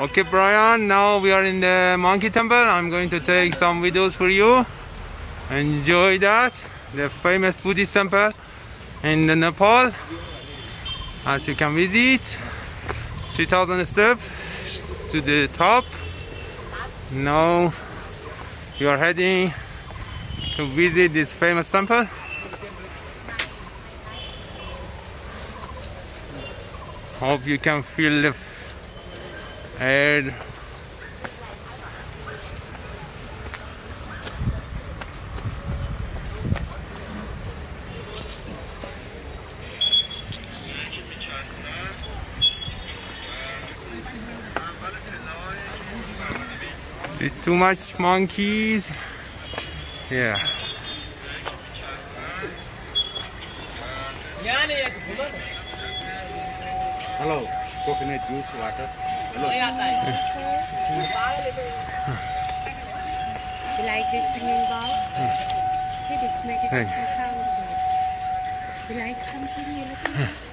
Okay, Brien, now we are in the Monkey Temple. I'm going to take some videos for you. Enjoy that. The famous Buddhist temple in the Nepal. As you can visit, 3000 steps to the top. Now you are heading to visit this famous temple. Hope you can feel the air. There's too much monkeys. Yeah. Hello, coconut juice, water. You like this singing ball? Hmm. See this meditation sounds. You like something? You look hmm.